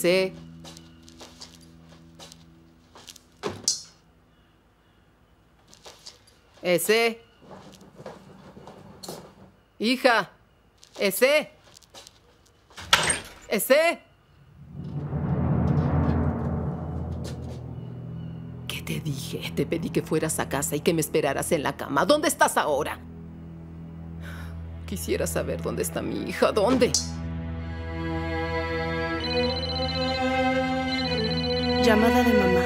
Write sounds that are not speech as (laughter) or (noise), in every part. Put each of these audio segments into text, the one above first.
Ese. Ese. Hija. Ese. Ese. ¿Qué te dije? Te pedí que fueras a casa y que me esperaras en la cama. ¿Dónde estás ahora? Quisiera saber dónde está mi hija. ¿Dónde? Llamada de mamá.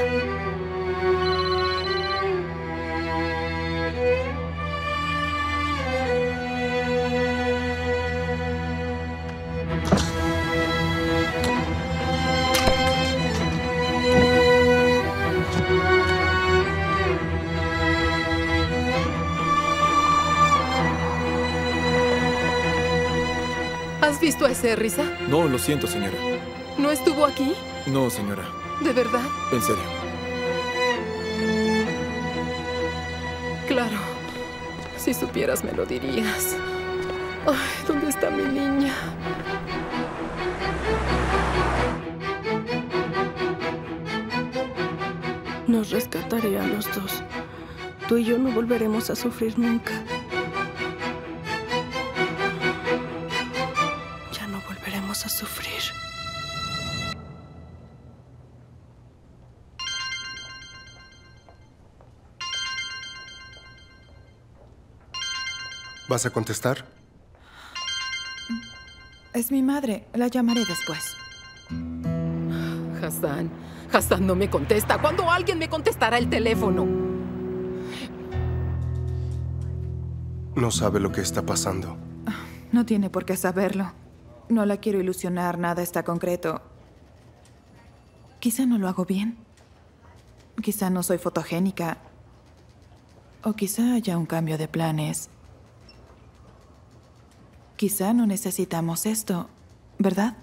¿Has visto a ese risa? No, lo siento, señora. ¿No estuvo aquí? No, señora. ¿De verdad? En serio. Claro. Si supieras, me lo dirías. Ay, ¿dónde está mi niña? Nos rescataré a los dos. Tú y yo no volveremos a sufrir nunca. ¿Vas a contestar? Es mi madre. La llamaré después. Hassan. Hassan no me contesta. ¿Cuándo alguien me contestará el teléfono? No sabe lo que está pasando. No tiene por qué saberlo. No la quiero ilusionar, nada está concreto. Quizá no lo hago bien. Quizá no soy fotogénica. O quizá haya un cambio de planes. Quizá no necesitamos esto, ¿verdad?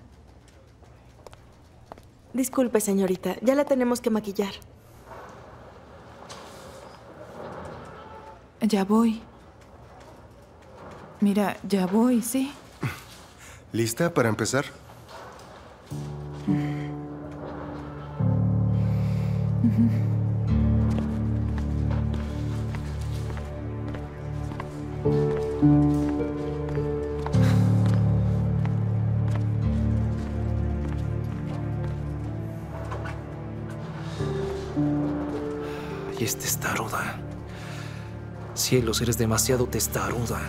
Disculpe, señorita. Ya la tenemos que maquillar. Ya voy. Mira, ya voy, sí. ¿Lista para empezar? Es testaruda. Cielos, eres demasiado testaruda.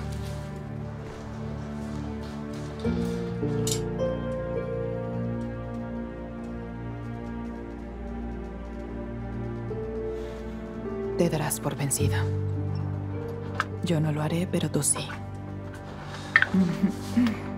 Te darás por vencida. Yo no lo haré, pero tú sí. (laughs)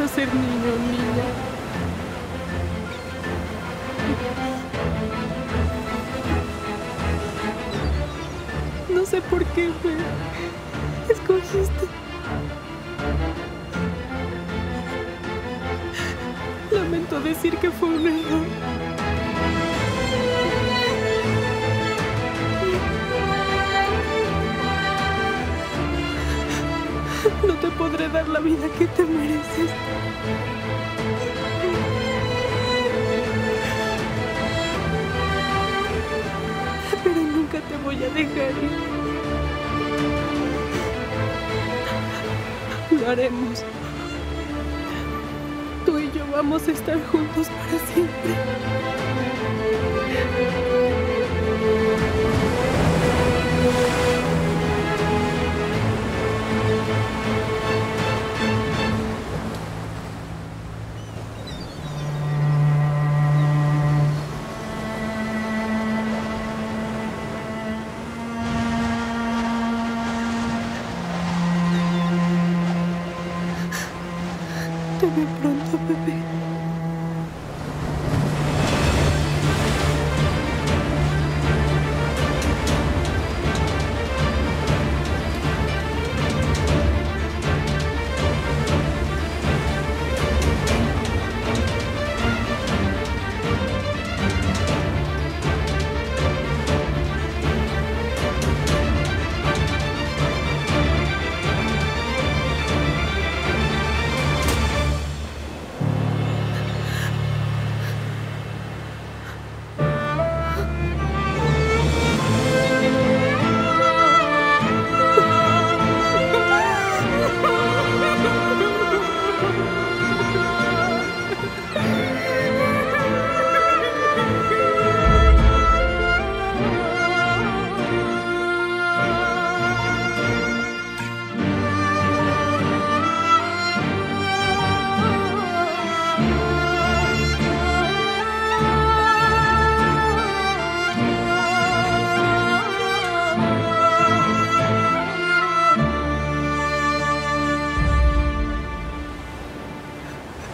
a ser niño niña. No sé por qué me escogiste. Lamento decir que fue un error. No te podré dar la vida que te voy a dejar. Lo haremos. Tú y yo vamos a estar juntos para siempre.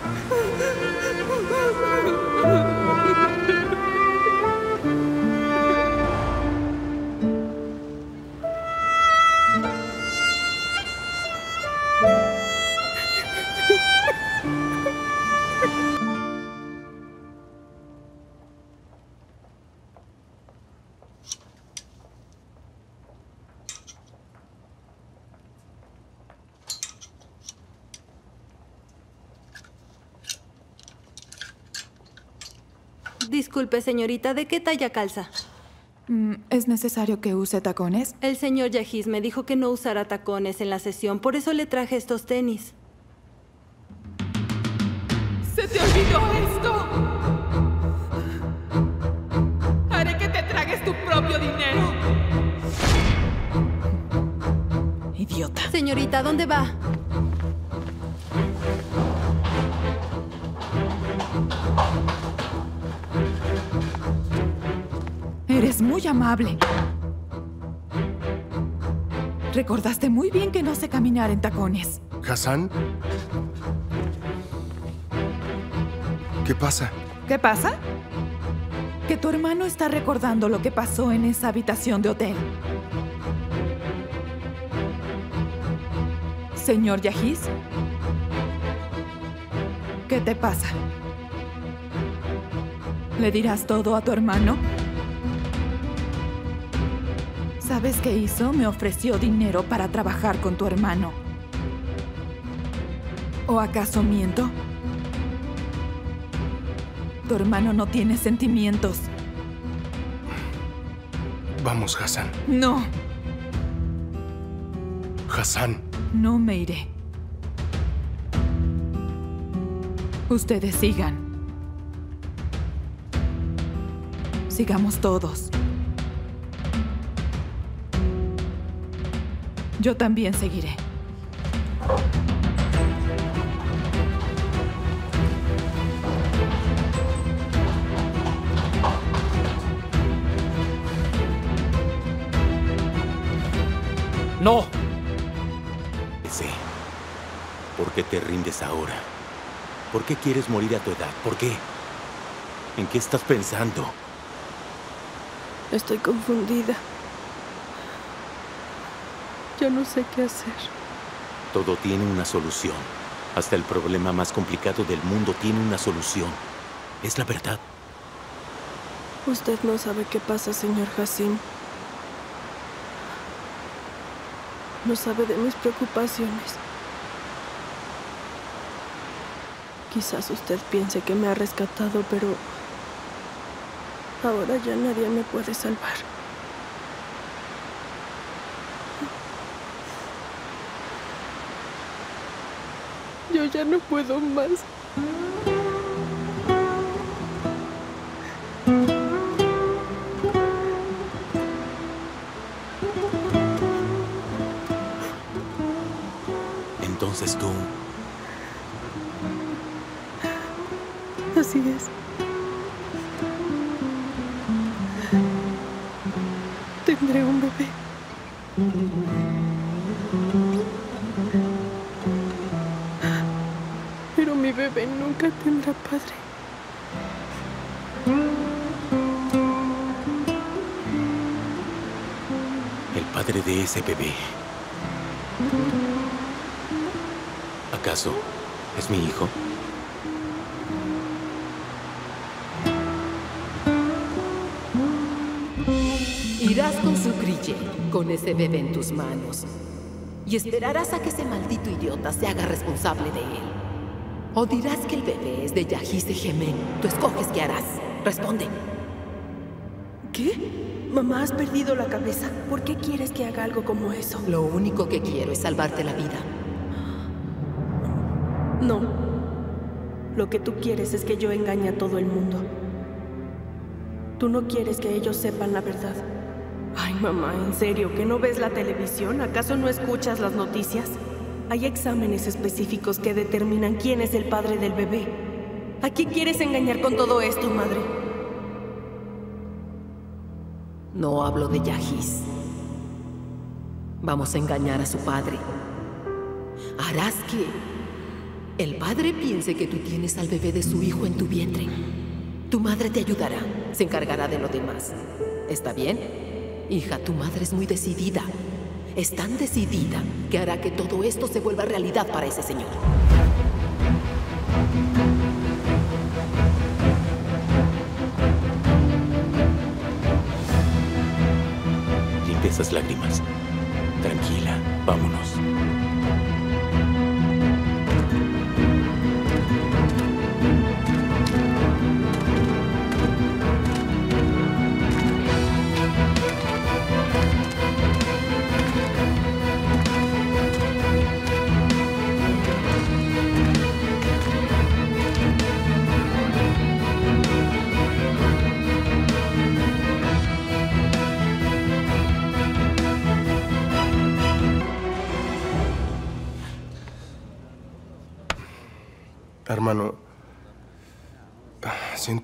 Oh, my God. Disculpe, señorita, ¿de qué talla calza? Mm, ¿Es necesario que use tacones? El señor Yajis me dijo que no usara tacones en la sesión, por eso le traje estos tenis. ¡Se te olvidó esto! Haré que te tragues tu propio dinero. Idiota. Señorita, ¿dónde va? Eres muy amable. Recordaste muy bien que no sé caminar en tacones. ¿Hassan? ¿Qué pasa? ¿Qué pasa? Que tu hermano está recordando lo que pasó en esa habitación de hotel. Señor Yajis, ¿qué te pasa? ¿Le dirás todo a tu hermano? ¿Sabes qué hizo? Me ofreció dinero para trabajar con tu hermano. ¿O acaso miento? Tu hermano no tiene sentimientos. Vamos, Hassan. No, Hassan. no me iré. Ustedes sigan. Sigamos todos. Yo también seguiré. ¡No! Sé. ¿Por qué te rindes ahora? ¿Por qué quieres morir a tu edad? ¿Por qué? ¿En qué estás pensando? Estoy confundida. Ya no sé qué hacer. Todo tiene una solución. Hasta el problema más complicado del mundo tiene una solución. Es la verdad. Usted no sabe qué pasa, señor Hassim. No sabe de mis preocupaciones. Quizás usted piense que me ha rescatado, pero ahora ya nadie me puede salvar. Ya no puedo más. Pero mi bebé nunca tendrá padre. El padre de ese bebé. ¿Acaso es mi hijo? Irás con su grille, con ese bebé en tus manos. Y esperarás a que ese maldito idiota se haga responsable de él. O dirás que el bebé es de Yahis de Gemen. Tú escoges qué harás. Responde. ¿Qué? Mamá, has perdido la cabeza. ¿Por qué quieres que haga algo como eso? Lo único que quiero es salvarte la vida. No. Lo que tú quieres es que yo engañe a todo el mundo. Tú no quieres que ellos sepan la verdad. Ay, mamá, ¿en serio? ¿Que no ves la televisión? ¿Acaso no escuchas las noticias? Hay exámenes específicos que determinan quién es el padre del bebé. ¿A quién quieres engañar con todo esto, madre? No hablo de Yahis. Vamos a engañar a su padre. Harás que el padre piense que tú tienes al bebé de su hijo en tu vientre. Tu madre te ayudará. Se encargará de lo demás. ¿Está bien? Hija, tu madre es muy decidida. Es tan decidida que hará que todo esto se vuelva realidad para ese señor. Limpia esas lágrimas. Tranquila, vámonos.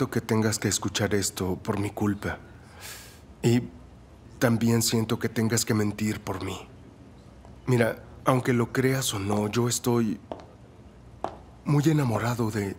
Siento que tengas que escuchar esto por mi culpa. Y también siento que tengas que mentir por mí. Mira, aunque lo creas o no, yo estoy muy enamorado de...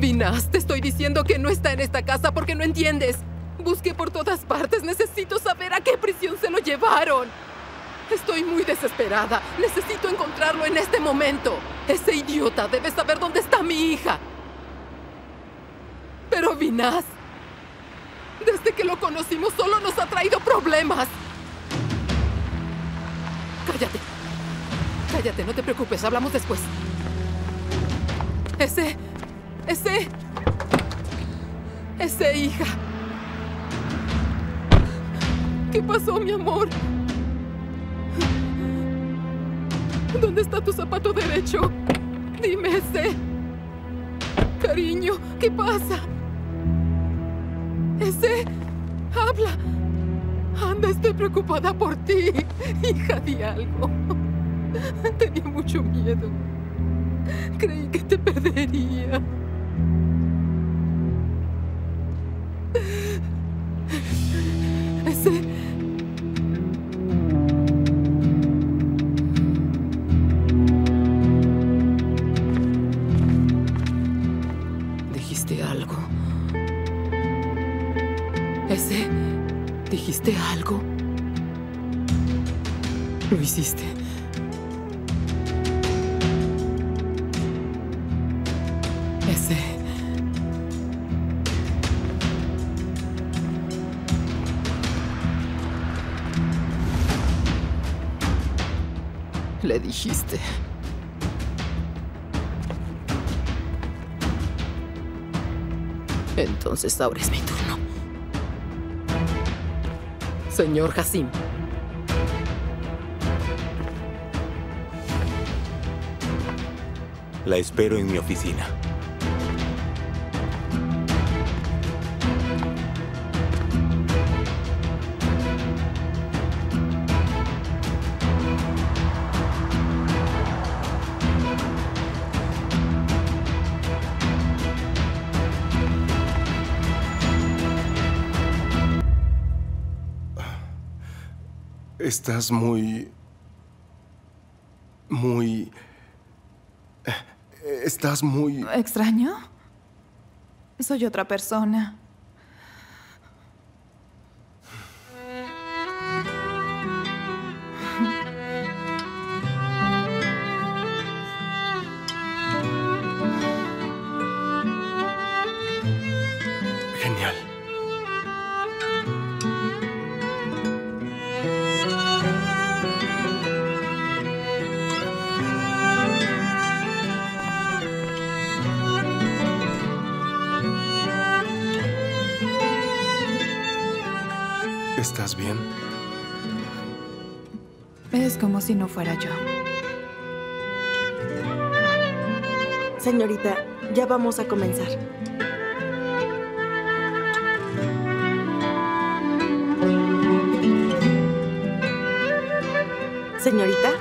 Vinas, te estoy diciendo que no está en esta casa porque no entiendes. Busqué por todas partes. Necesito saber a qué prisión se lo llevaron. Estoy muy desesperada. Necesito encontrarlo en este momento. Ese idiota debe saber dónde está mi hija. Pero Vinas, desde que lo conocimos solo nos ha traído problemas. Cállate. Cállate, no te preocupes. Hablamos después. Ese... Ese... Ese hija. ¿Qué pasó, mi amor? ¿Dónde está tu zapato derecho? Dime ese. Cariño, ¿qué pasa? Ese. Habla. Anda, estoy preocupada por ti. Hija, di algo. Tenía mucho miedo. Creí que te perdería. Entonces ahora es mi turno. Señor Hassim. La espero en mi oficina. Estás muy... Muy... eh, Estás muy... ¿Extraño? Soy otra persona. Yo. Señorita, ya vamos a comenzar. Señorita,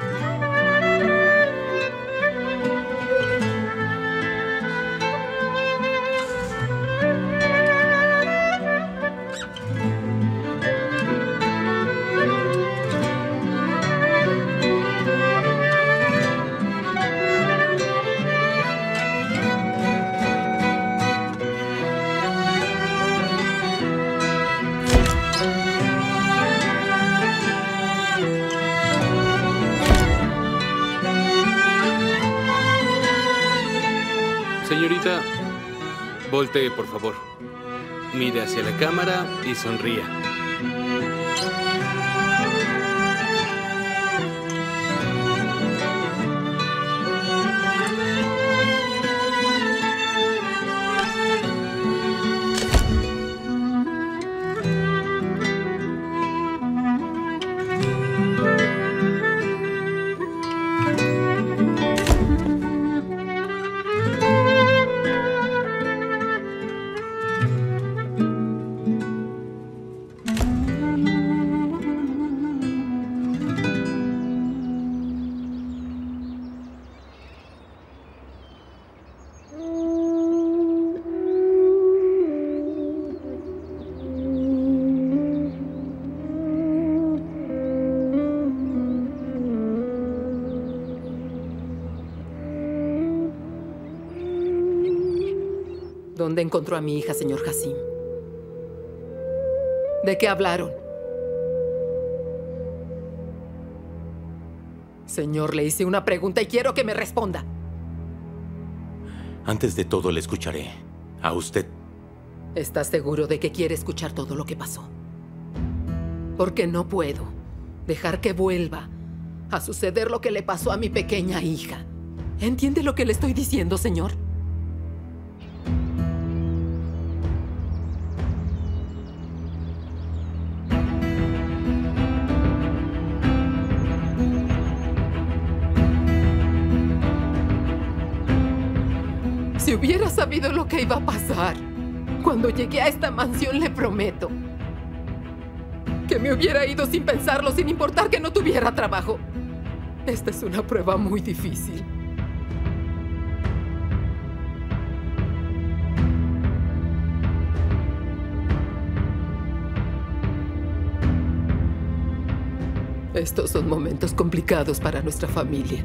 voltee, por favor. Mire hacia la cámara y sonría. Encontró a mi hija, señor Hassim? ¿De qué hablaron? Señor, le hice una pregunta y quiero que me responda. Antes de todo le escucharé. A usted. ¿Estás seguro de que quiere escuchar todo lo que pasó? Porque no puedo dejar que vuelva a suceder lo que le pasó a mi pequeña hija. ¿Entiende lo que le estoy diciendo, señor? Si hubiera sabido lo que iba a pasar, cuando llegué a esta mansión le prometo que me hubiera ido sin pensarlo, sin importar que no tuviera trabajo. Esta es una prueba muy difícil. Estos son momentos complicados para nuestra familia.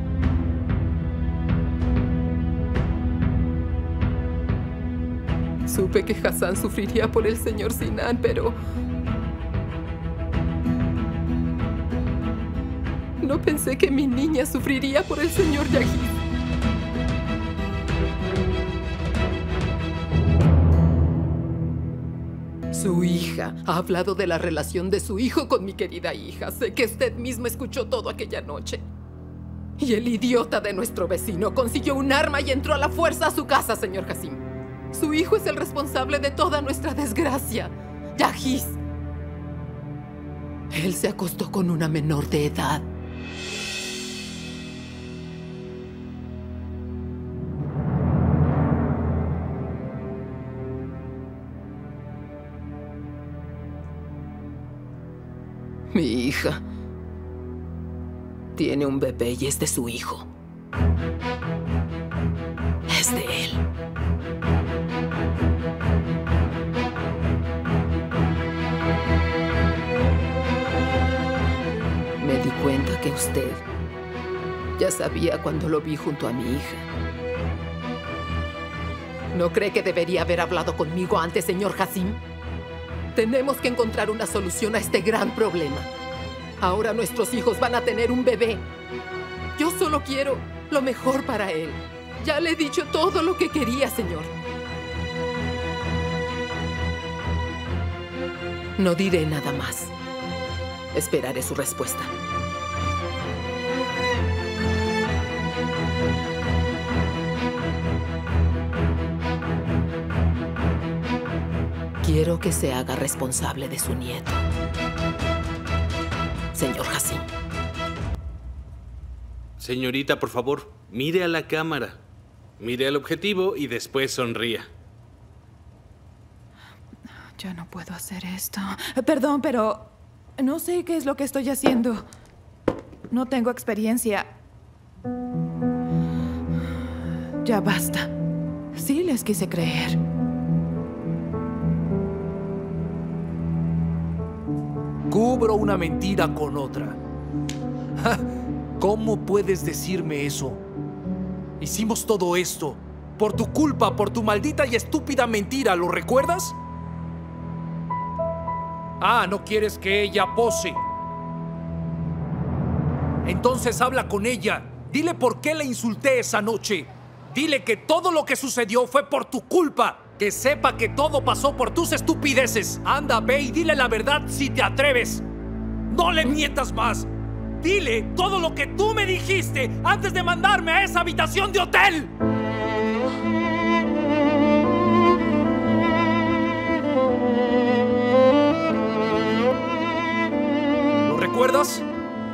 Supe que Hassan sufriría por el señor Sinan, pero... No pensé que mi niña sufriría por el señor Yahid. Su hija ha hablado de la relación de su hijo con mi querida hija. Sé que usted mismo escuchó todo aquella noche. Y el idiota de nuestro vecino consiguió un arma y entró a la fuerza a su casa, señor Hassim. Su hijo es el responsable de toda nuestra desgracia. Yahis. Él se acostó con una menor de edad. Mi hija tiene un bebé y es de su hijo. Usted ya sabía cuando lo vi junto a mi hija. ¿No cree que debería haber hablado conmigo antes, señor Hassim? Tenemos que encontrar una solución a este gran problema. Ahora nuestros hijos van a tener un bebé. Yo solo quiero lo mejor para él. Ya le he dicho todo lo que quería, señor. No diré nada más. Esperaré su respuesta. Quiero que se haga responsable de su nieto. Señor Hassim. Señorita, por favor, mire a la cámara. Mire al objetivo y después sonría. Yo no puedo hacer esto. Perdón, pero no sé qué es lo que estoy haciendo. No tengo experiencia. Ya basta. Sí les quise creer. Cubro una mentira con otra. Ja, ¿Cómo puedes decirme eso? Hicimos todo esto por tu culpa, por tu maldita y estúpida mentira, ¿lo recuerdas? Ah, no quieres que ella pose. Entonces habla con ella. Dile por qué la insulté esa noche. Dile que todo lo que sucedió fue por tu culpa. Que sepa que todo pasó por tus estupideces. Anda, ve y dile la verdad si te atreves. No le mientas más. Dile todo lo que tú me dijiste antes de mandarme a esa habitación de hotel. ¿Lo recuerdas?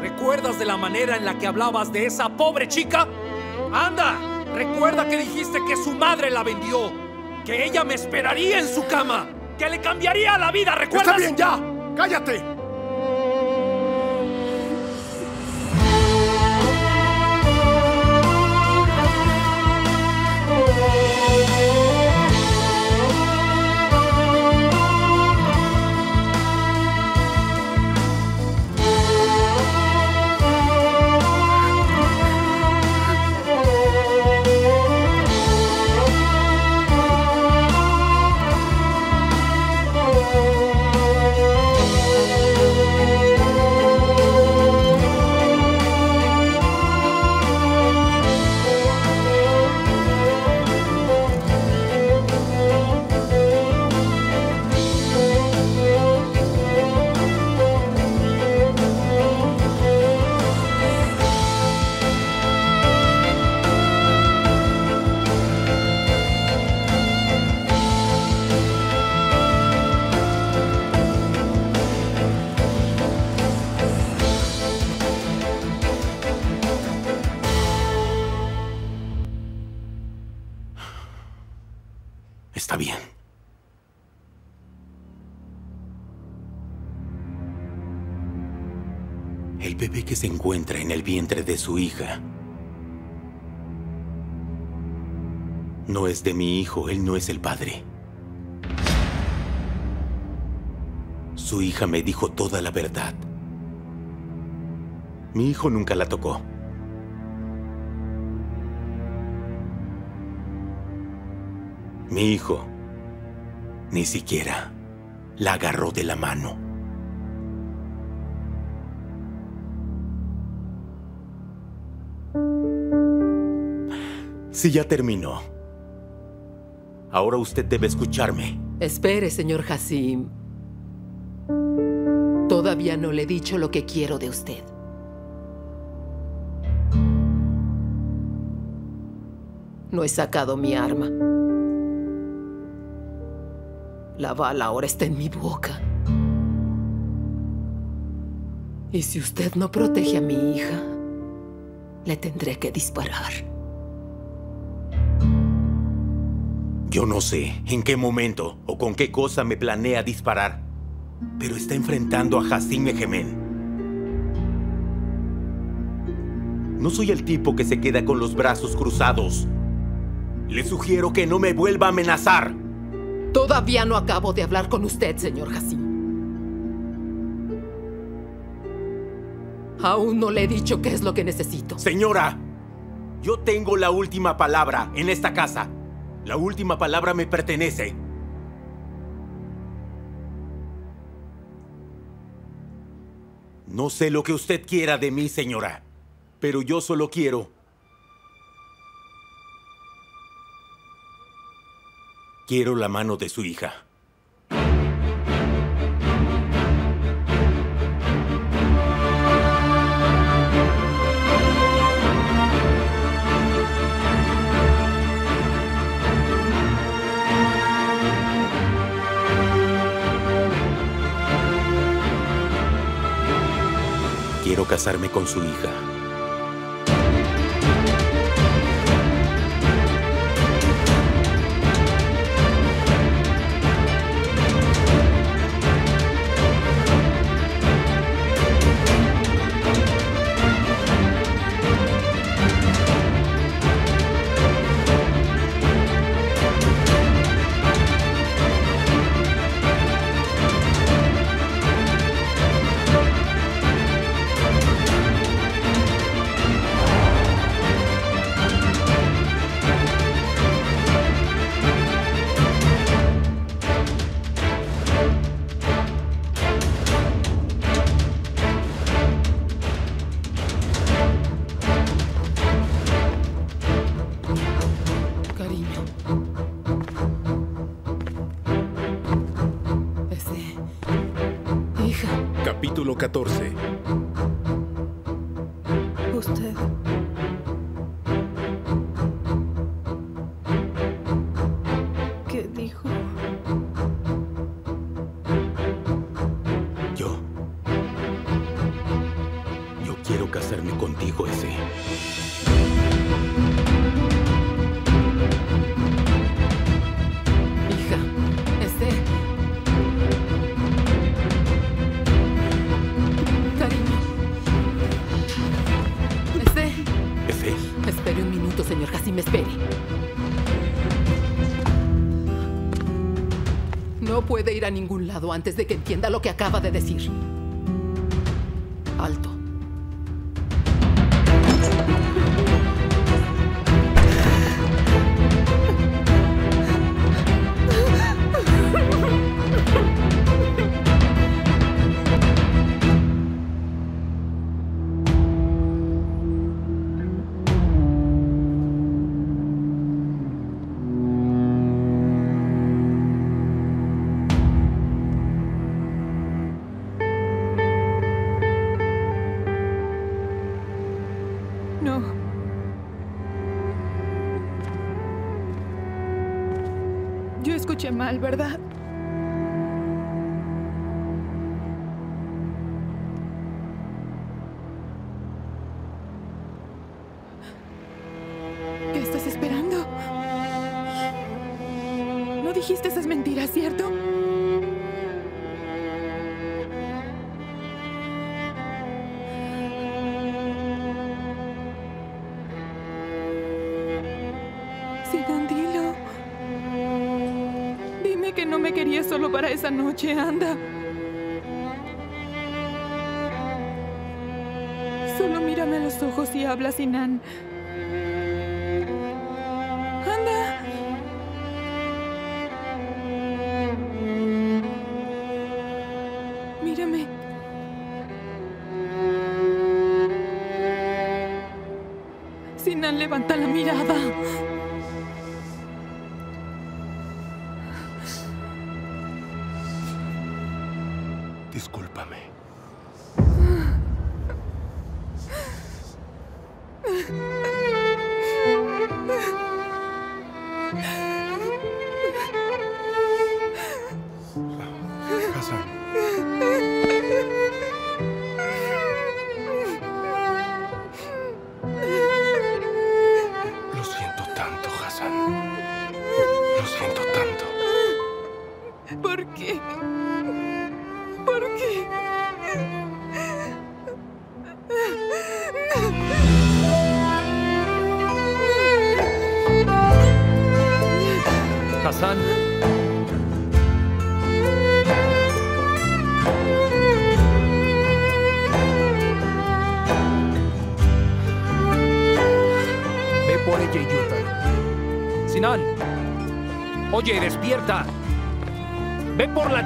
¿Recuerdas de la manera en la que hablabas de esa pobre chica? ¡Anda! Recuerda que dijiste que su madre la vendió, que ella me esperaría en su cama, que le cambiaría la vida, ¿recuerdas? ¡Está bien ya! ¡Cállate! Encuentra en el vientre de su hija no es de mi hijo, él no es el padre. Su hija me dijo toda la verdad. Mi hijo nunca la tocó. Mi hijo ni siquiera la agarró de la mano. Si ya terminó, ahora usted debe escucharme. Espere, señor Hassim. Todavía no le he dicho lo que quiero de usted. No he sacado mi arma. La bala ahora está en mi boca. Y si usted no protege a mi hija, le tendré que disparar. Yo no sé en qué momento o con qué cosa me planea disparar, pero está enfrentando a Hassim Egemen. No soy el tipo que se queda con los brazos cruzados. Le sugiero que no me vuelva a amenazar. Todavía no acabo de hablar con usted, señor Hassim. Aún no le he dicho qué es lo que necesito. Señora, yo tengo la última palabra en esta casa. La última palabra me pertenece. No sé lo que usted quiera de mí, señora, pero yo solo quiero... Quiero la mano de su hija. Quiero casarme con su hija. Antes de que entienda lo que acaba de decir. Mal, ¿verdad? Anda. Solo mírame a los ojos y habla, Sinan. Hassan.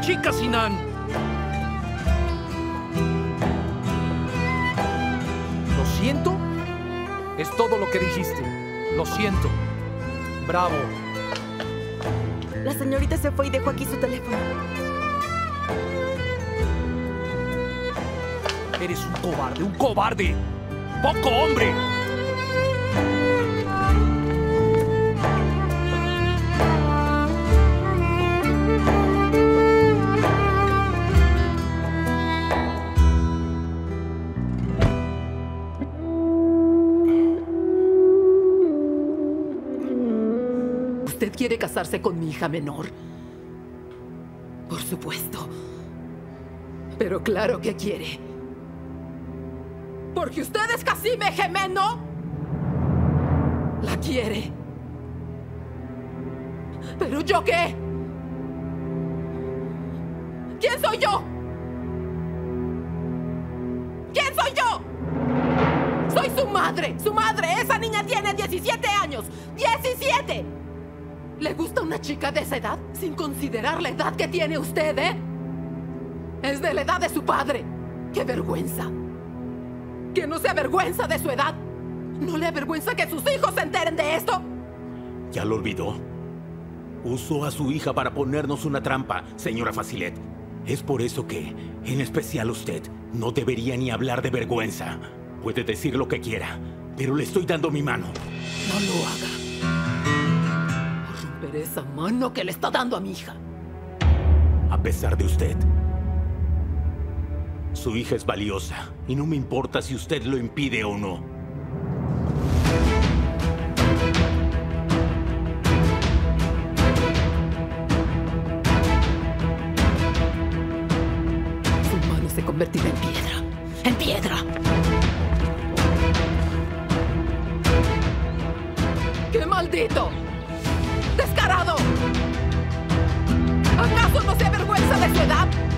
Chica, Sinan. Lo siento. Es todo lo que dijiste. Lo siento. Bravo. La señorita se fue y dejó aquí su teléfono. Eres un cobarde, un cobarde. Poco hombre. Con mi hija menor? Por supuesto. Pero claro que quiere. Porque usted es Casime Gemeno. La quiere. ¿Pero yo qué? ¿Quién soy yo? ¿Quién soy yo? Soy su madre. Su madre. Esa ¿Le gusta una chica de esa edad? Sin considerar la edad que tiene usted, ¿eh? Es de la edad de su padre. ¡Qué vergüenza! ¿Que no se avergüenza de su edad? ¿No le avergüenza que sus hijos se enteren de esto? ¿Ya lo olvidó? Usó a su hija para ponernos una trampa, señora Facilet. Es por eso que, en especial usted, no debería ni hablar de vergüenza. Puede decir lo que quiera, pero le estoy dando mi mano. No lo haga. O romperé esa mano que le está dando a mi hija. A pesar de usted. Su hija es valiosa y no me importa si usted lo impide o no. Su mano se convertirá en piedra. ¡En piedra! De su edad?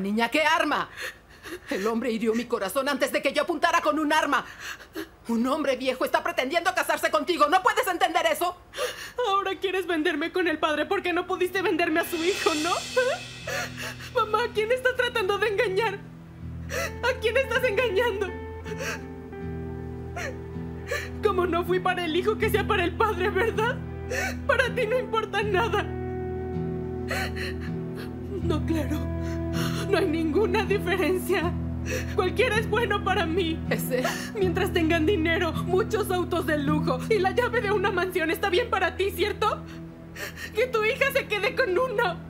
Niña? ¿Qué arma? El hombre hirió mi corazón antes de que yo apuntara con un arma. Un hombre viejo está pretendiendo casarse contigo. ¿No puedes entender eso? Ahora quieres venderme con el padre porque no pudiste venderme a su hijo, ¿no? Mamá, ¿a quién estás tratando de engañar? ¿A quién estás engañando? Como no fui para el hijo, que sea para el padre, ¿verdad? Para ti no importa nada. No, claro. No hay ninguna diferencia. Cualquiera es bueno para mí. Ese. Mientras tengan dinero, muchos autos de lujo y la llave de una mansión está bien para ti, ¿cierto? Que tu hija se quede con uno.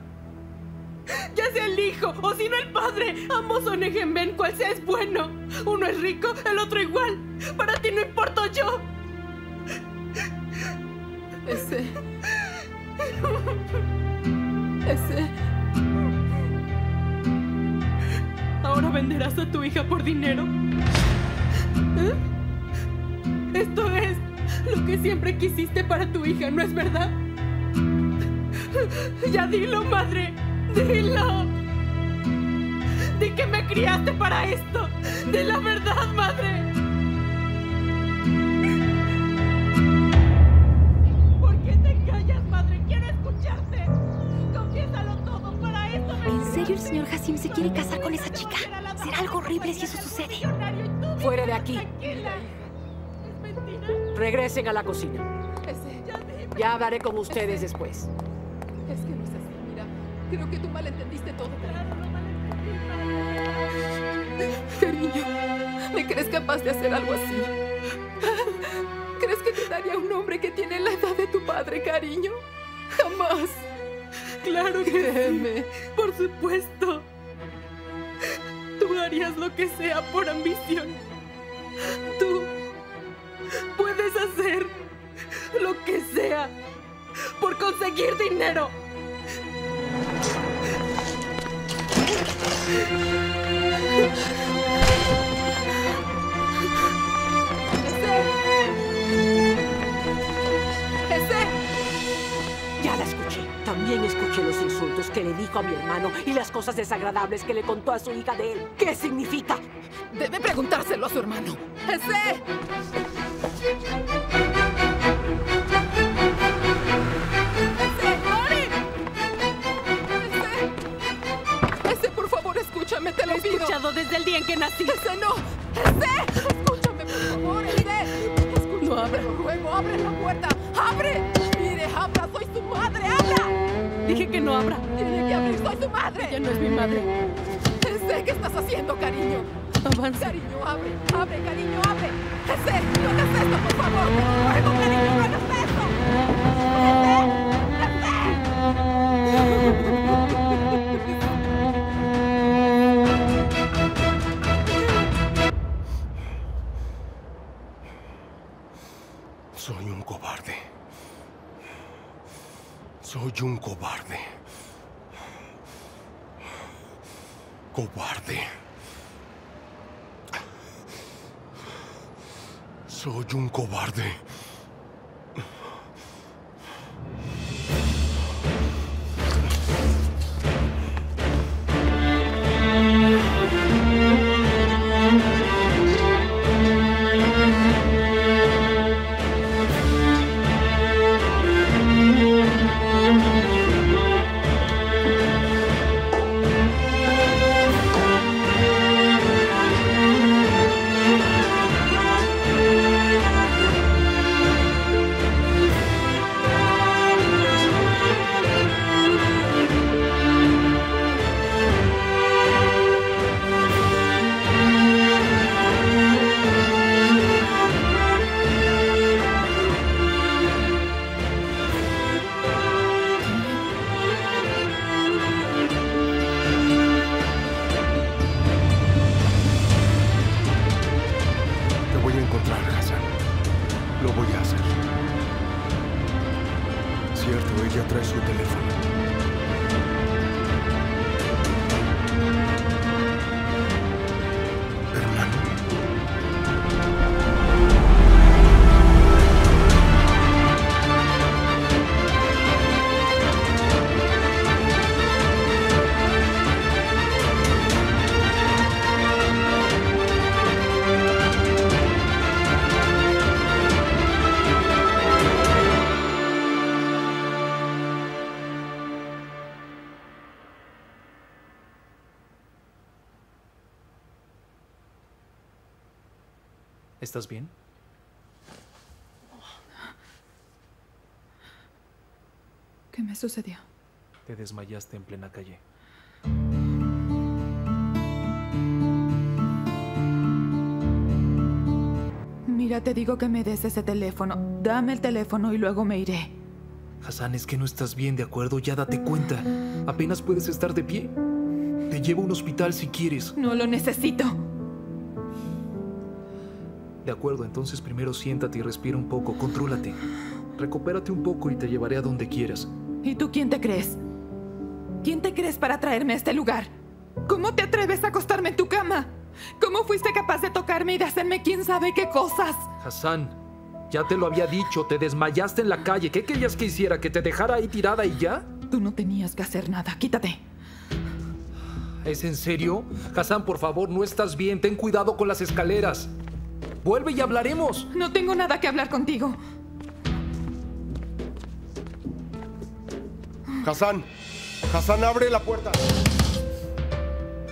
Ya sea el hijo o si no el padre, ambos son ejemplo cual sea es bueno. Uno es rico, el otro igual. Para ti no importo yo. Ese. Ese. ¿Ahora venderás a tu hija por dinero? ¿Eh? Esto es lo que siempre quisiste para tu hija, ¿no es verdad? Ya dilo, madre. Dilo. Di que me criaste para esto. De la verdad, madre. Serio el señor Hassim se quiere casar con esa chica? Será algo horrible si eso sucede. Fuera de aquí. Tranquila. Es mentira. Regresen a la cocina. Ese. Ya hablaré con ustedes después. Es que no es así, mira. Creo que tú malentendiste todo. Claro, no malentendí. Cariño, ¿me crees capaz de hacer algo así? ¿Crees que te daría un hombre que tiene la edad de tu padre, cariño? Jamás. Claro que sí. Por supuesto. Tú harías lo que sea por ambición. Tú puedes hacer lo que sea por conseguir dinero. Insultos que le dijo a mi hermano y las cosas desagradables que le contó a su hija de él. ¿Qué significa? Debe preguntárselo a su hermano. ¡Ese! ¡Ese! ¡Mari! ¡Ese! ¡Ese, por favor, escúchame, te lo He pido! escuchado desde el día en que nací. ¡Ese no! ¡Ese! ¡Escúchame, por favor, ese! Escúchame, No abra. te lo ruego, abre la puerta. ¡Abre! Mire, abra, soy su madre, abra. Dije que no abra. Tiene que abrir, soy su madre. Ella no es mi madre. Ese, ¿qué estás haciendo, cariño? Avanza. Cariño, abre, abre, cariño, abre. Ese, no hagas esto, por favor. Te lo ruego, cariño, no hagas esto. Soy un cobarde. Soy un cobarde. Cobarde. Soy un cobarde. ¿Estás bien? ¿Qué me sucedió? Te desmayaste en plena calle. Mira, te digo que me des ese teléfono. Dame el teléfono y luego me iré. Hassan, es que no estás bien, ¿de acuerdo? Ya date cuenta. Apenas puedes estar de pie. Te llevo a un hospital si quieres. No lo necesito. De acuerdo, entonces primero siéntate y respira un poco, contrólate. Recupérate un poco y te llevaré a donde quieras. ¿Y tú quién te crees? ¿Quién te crees para traerme a este lugar? ¿Cómo te atreves a acostarme en tu cama? ¿Cómo fuiste capaz de tocarme y de hacerme quién sabe qué cosas? Hassan, ya te lo había dicho, te desmayaste en la calle. ¿Qué querías que hiciera? ¿Que te dejara ahí tirada y ya? Tú no tenías que hacer nada. Quítate. ¿Es en serio? Hassan, por favor, no estás bien. Ten cuidado con las escaleras. Vuelve y hablaremos. No tengo nada que hablar contigo. Hassan. Hassan, abre la puerta.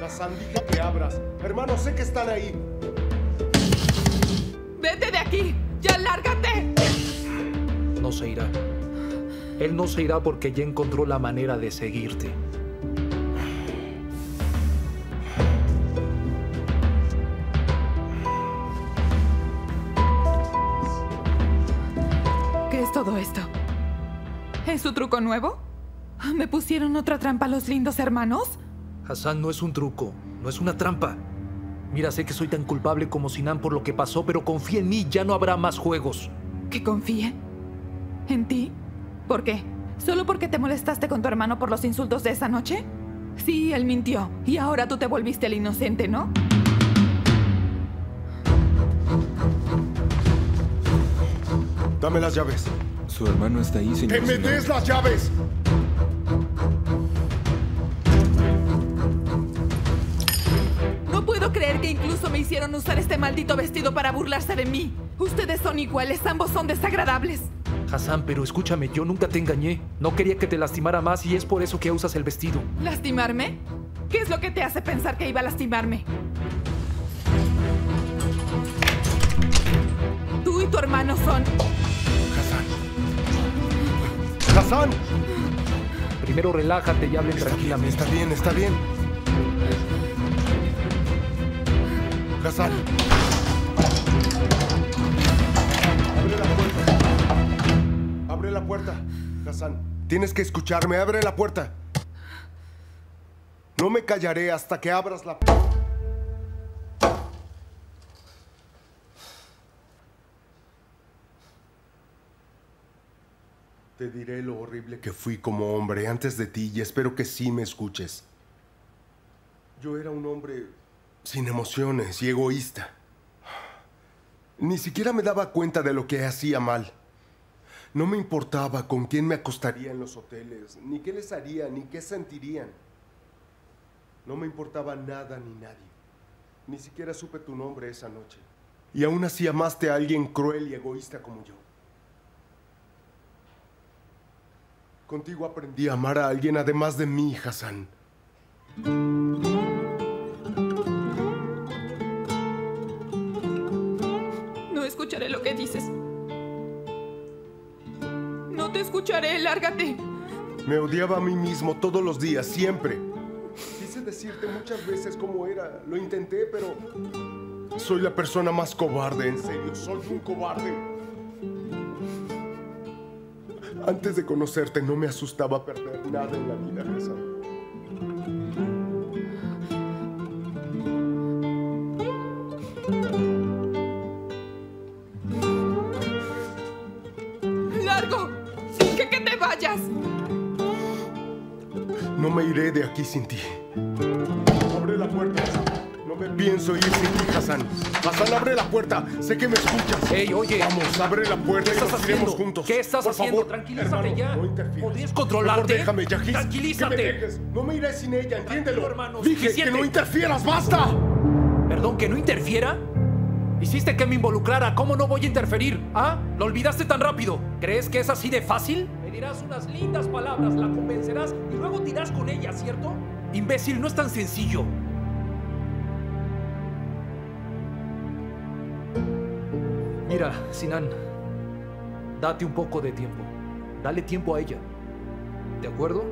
Hassan, dije que abras. Hermano, sé que están ahí. ¡Vete de aquí! ¡Ya lárgate! No se irá. Él no se irá porque ya encontró la manera de seguirte. Es todo esto? ¿Es su truco nuevo? ¿Me pusieron otra trampa los lindos hermanos? Hassan no es un truco, no es una trampa. Mira, sé que soy tan culpable como Sinan por lo que pasó, pero confía en mí, ya no habrá más juegos. ¿Que confíe? ¿En ti? ¿Por qué? ¿Solo porque te molestaste con tu hermano por los insultos de esa noche? Sí, él mintió. Y ahora tú te volviste el inocente, ¿no? Dame las llaves. Su hermano está ahí, señor. ¡Que me des las llaves! No puedo creer que incluso me hicieron usar este maldito vestido para burlarse de mí. Ustedes son iguales, ambos son desagradables. Hassan, pero escúchame, yo nunca te engañé. No quería que te lastimara más y es por eso que usas el vestido. ¿Lastimarme? ¿Qué es lo que te hace pensar que iba a lastimarme? Tú y tu hermano son... ¡Hassan! Primero relájate y hablen tranquilamente. Está bien, está bien. Hassan. Abre la puerta. Abre la puerta. Hassan, tienes que escucharme. Abre la puerta. No me callaré hasta que abras la puerta. Te diré lo horrible que fui como hombre antes de ti y espero que sí me escuches. Yo era un hombre sin emociones y egoísta. Ni siquiera me daba cuenta de lo que hacía mal. No me importaba con quién me acostaría en los hoteles, ni qué les haría, ni qué sentirían. No me importaba nada ni nadie. Ni siquiera supe tu nombre esa noche. Y aún así amaste a alguien cruel y egoísta como yo. Contigo aprendí a amar a alguien además de mí, Hassan. No escucharé lo que dices. No te escucharé, lárgate. Me odiaba a mí mismo todos los días, siempre. Quise decirte muchas veces cómo era. Lo intenté, pero... Soy la persona más cobarde, en serio. Soy un cobarde. Antes de conocerte no me asustaba perder nada en la vida, Hassan. ¡Largo! ¡Que, que te vayas! No me iré de aquí sin ti. Pienso ir sin ti, Hassan. Hassan, abre la puerta. Sé que me escuchas. Ey, oye. Vamos, abre la puerta ¿Qué y estás iremos haciendo? juntos. ¿Qué estás Por haciendo? favor, Tranquilízate hermano, ya. No interfieras. ¿Podrías controlarte? Mejor déjame. Tranquilízate. Que me dejes. No me iré sin ella, entiéndelo. hermano, Dije suficiente. que no interfieras, ¡basta! ¿Perdón, que no interfiera? Hiciste que me involucrara. ¿Cómo no voy a interferir? ¿Ah? ¿Lo olvidaste tan rápido? ¿Crees que es así de fácil? Me dirás unas lindas palabras, la convencerás y luego te irás con ella, ¿cierto? Imbécil, no es tan sencillo. Mira, Sinan, date un poco de tiempo. Dale tiempo a ella. ¿De acuerdo?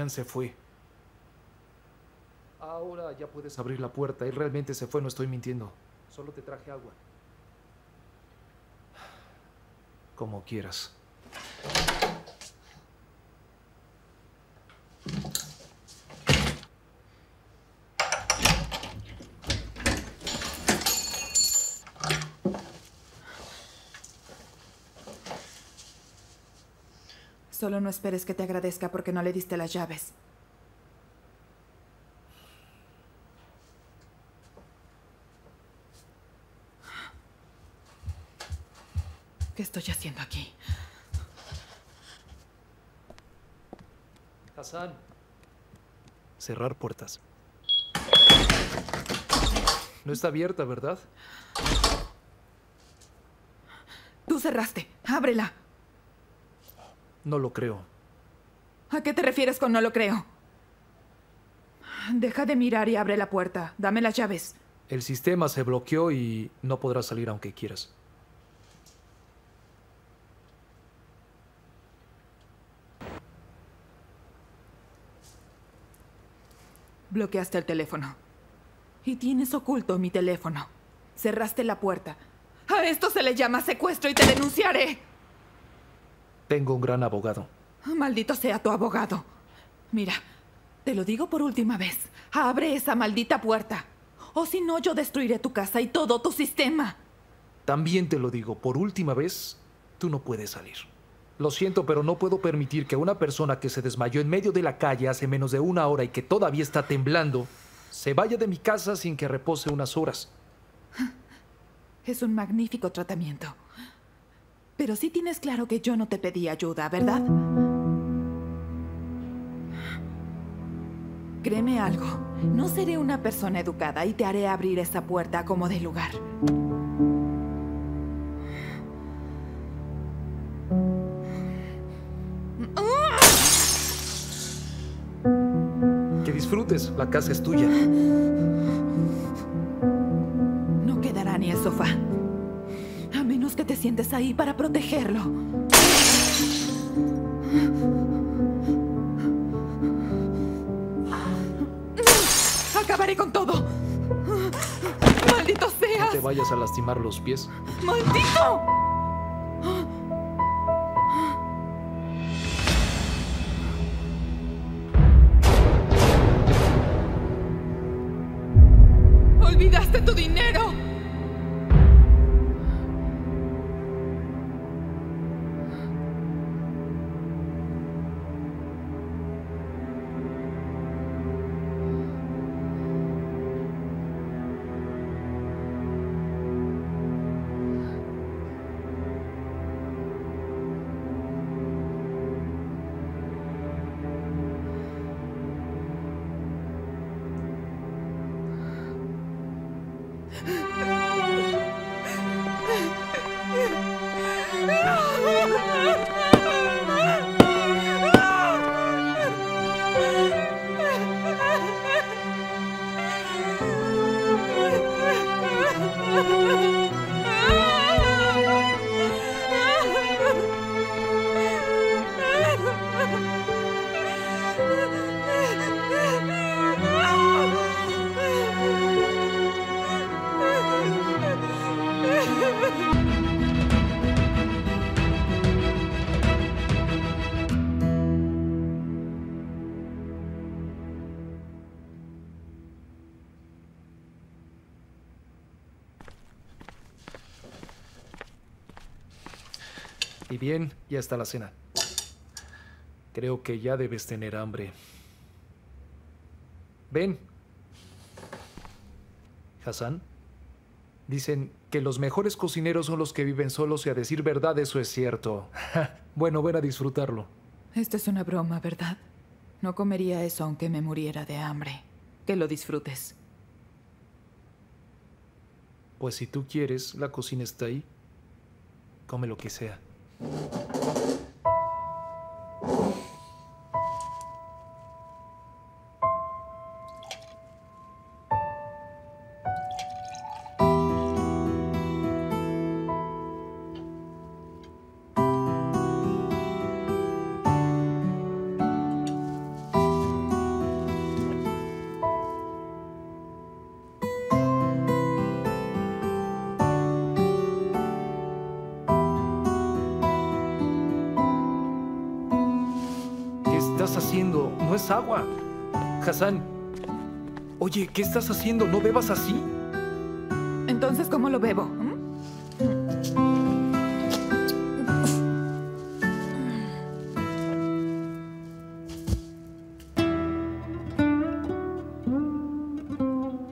Sinan se fue. Ahora ya puedes abrir la puerta. Él realmente se fue, no estoy mintiendo. Solo te traje agua. Como quieras. Solo no esperes que te agradezca porque no le diste las llaves. ¿Qué estoy haciendo aquí? Hassan. Cerrar puertas. No está abierta, ¿verdad? Tú cerraste. Ábrela. No lo creo. ¿A qué te refieres con no lo creo? Deja de mirar y abre la puerta. Dame las llaves. El sistema se bloqueó y no podrás salir aunque quieras. Bloqueaste el teléfono. Y tienes oculto mi teléfono. Cerraste la puerta. A esto se le llama secuestro y te denunciaré. Tengo un gran abogado. Maldito sea tu abogado. Mira, te lo digo por última vez. Abre esa maldita puerta. O si no, yo destruiré tu casa y todo tu sistema. También te lo digo, por última vez, tú no puedes salir. Lo siento, pero no puedo permitir que una persona que se desmayó en medio de la calle hace menos de una hora y que todavía está temblando, se vaya de mi casa sin que repose unas horas. (laughs) Es un magnífico tratamiento. Pero sí tienes claro que yo no te pedí ayuda, ¿verdad? Créeme algo, no seré una persona educada y te haré abrir esa puerta como de lugar. Que disfrutes, la casa es tuya. No quedará ni el sofá. Menos que te sientes ahí para protegerlo. Acabaré con todo. ¡Maldito No seas! te vayas a lastimar los pies. ¡Maldito! Bien, ya está la cena. Creo que ya debes tener hambre. Ven. Hassan. Dicen que los mejores cocineros son los que viven solos y a decir verdad eso es cierto. (laughs) bueno, ven a disfrutarlo. Esta es una broma, ¿verdad? No comería eso aunque me muriera de hambre. Que lo disfrutes. Pues si tú quieres, la cocina está ahí. Come lo que sea. Thank you. No es agua. Hassan. Oye, ¿qué estás haciendo? No bebas así. Entonces, ¿cómo lo bebo?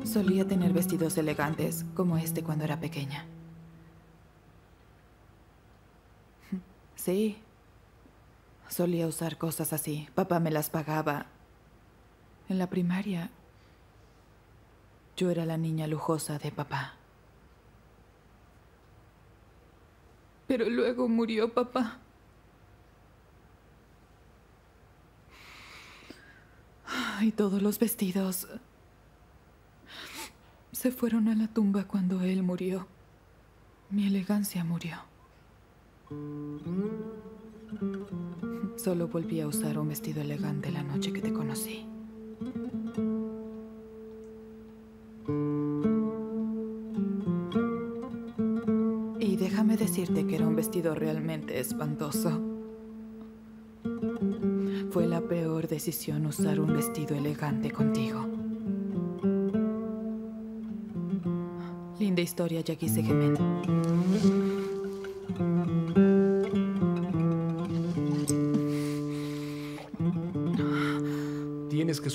Solía tener vestidos elegantes como este cuando era pequeña. Sí. Solía usar cosas así. Papá me las pagaba. En la primaria, yo era la niña lujosa de papá. Pero luego murió papá. Y todos los vestidos se fueron a la tumba cuando él murió. Mi elegancia murió. Solo volví a usar un vestido elegante la noche que te conocí. Y déjame decirte que era un vestido realmente espantoso. Fue la peor decisión usar un vestido elegante contigo. Linda historia, Jackie Segemen.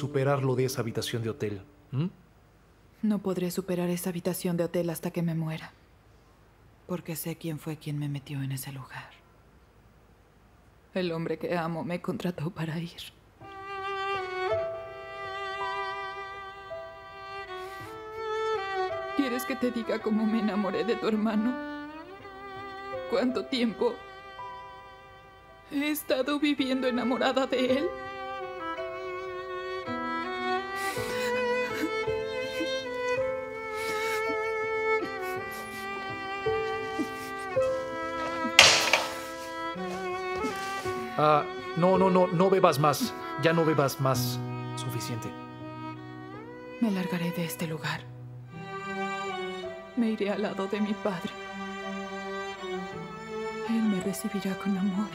Tienes que superarlo de esa habitación de hotel. No podré superar esa habitación de hotel hasta que me muera. Porque sé quién fue quien me metió en ese lugar. El hombre que amo me contrató para ir. ¿Quieres que te diga cómo me enamoré de tu hermano? ¿Cuánto tiempo he estado viviendo enamorada de él? Ah, no, no, no, no bebas más. Ya no bebas más. Suficiente. Me largaré de este lugar. Me iré al lado de mi padre. Él me recibirá con amor.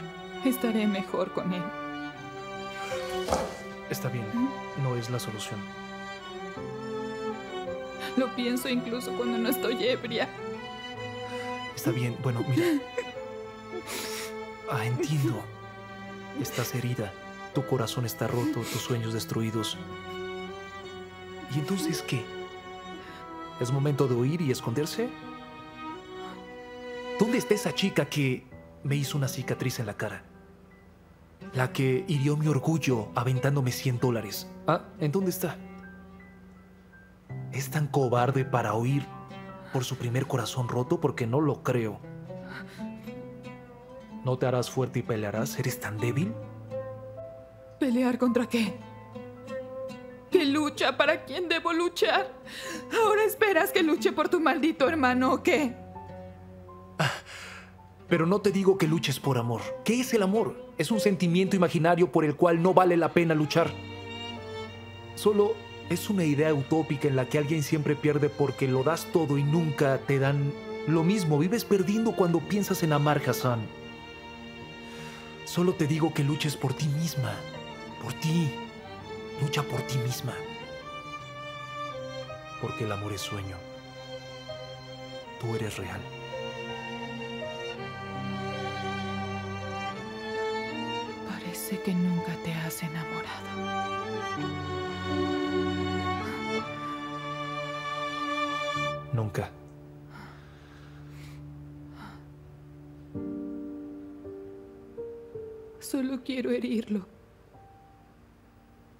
Estaré mejor con él. Está bien. No es la solución. Lo pienso incluso cuando no estoy ebria. Está bien. Bueno, mira. (laughs) Ah, entiendo. Estás herida. Tu corazón está roto, tus sueños destruidos. ¿Y entonces qué? ¿Es momento de huir y esconderse? ¿Dónde está esa chica que me hizo una cicatriz en la cara? La que hirió mi orgullo aventándome 100 dólares. Ah, ¿en dónde está? ¿Es tan cobarde para huir por su primer corazón roto? Porque no lo creo. ¿No te harás fuerte y pelearás? ¿Eres tan débil? ¿Pelear contra qué? ¿Qué lucha? ¿Para quién debo luchar? ¿Ahora esperas que luche por tu maldito hermano o qué? Pero no te digo que luches por amor. ¿Qué es el amor? Es un sentimiento imaginario por el cual no vale la pena luchar. Solo es una idea utópica en la que alguien siempre pierde porque lo das todo y nunca te dan lo mismo. Vives perdiendo cuando piensas en amar, Hassan. Solo te digo que luches por ti misma. Por ti. Lucha por ti misma. Porque el amor es sueño. Tú eres real. Parece que nunca te has enamorado. Nunca. Solo quiero herirlo.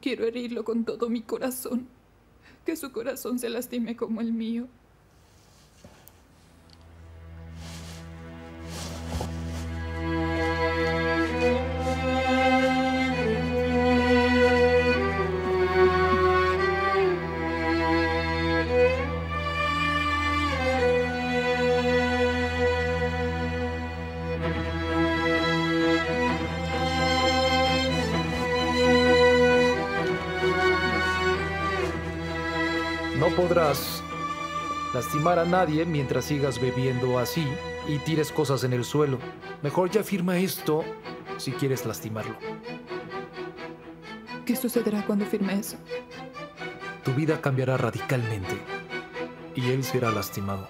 Quiero herirlo con todo mi corazón. Que su corazón se lastime como el mío. Lastimar a nadie mientras sigas bebiendo así y tires cosas en el suelo. Mejor ya firma esto si quieres lastimarlo. ¿Qué sucederá cuando firme eso? Tu vida cambiará radicalmente y él será lastimado.